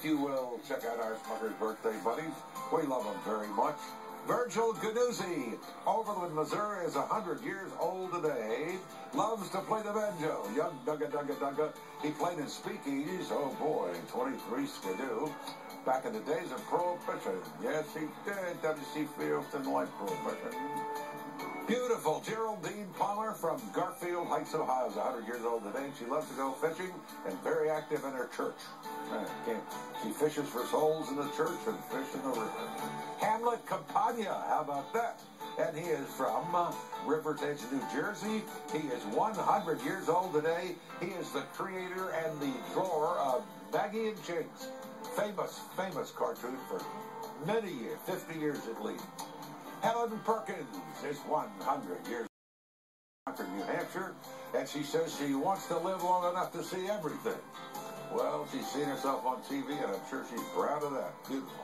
if you will, check out our Smuckers birthday buddies. We love them very much. Virgil Ganuzzi, Overland, Missouri, is 100 years old today. Loves to play the banjo. Young Dugga Dugga Dugga. He played in speakeasies. Oh boy, 23 skidoo. Back in the days of prohibition. Yes, he did. W.C. Fields didn't like prohibition. Beautiful Geraldine Palmer from Garfield Heights, Ohio is 100 years old today. She loves to go fishing and very active in her church. Uh, she fishes for souls in the church and fish in the river. Hamlet Campagna, how about that? And he is from uh, River's Edge, New Jersey. He is 100 years old today. He is the creator and the drawer of Maggie and Jiggs. Famous, famous cartoon for many years, 50 years at least. Helen Perkins is 100 years New Hampshire, and she says she wants to live long enough to see everything. Well, she's seen herself on TV, and I'm sure she's proud of that. Beautiful.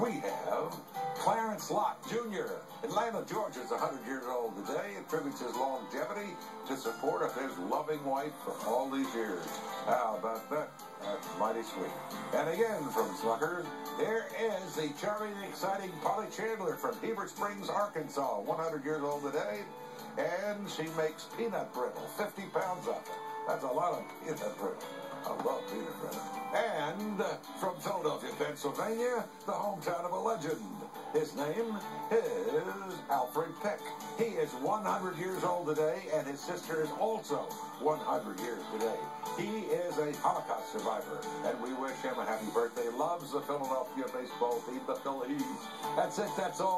We have Clarence Lott Jr. Atlanta, Georgia is 100 years old today. Attributes his longevity to support of his loving wife for all these years. Ah, How about that? That's mighty sweet. And again from Smuckers, there is the charming, and exciting Polly Chandler from Heber Springs, Arkansas, 100 years old today. And she makes peanut brittle, 50 pounds of it. That's a lot of peanut brittle. I love peanut brittle. And from Philadelphia, Pennsylvania, the hometown of a legend. His name is Alfred Peck. He is 100 years old today, and his sister is also 100 years today. He is a Holocaust survivor, and we wish him a happy birthday. Loves the Philadelphia baseball team, the Phillies. That's it. That's all.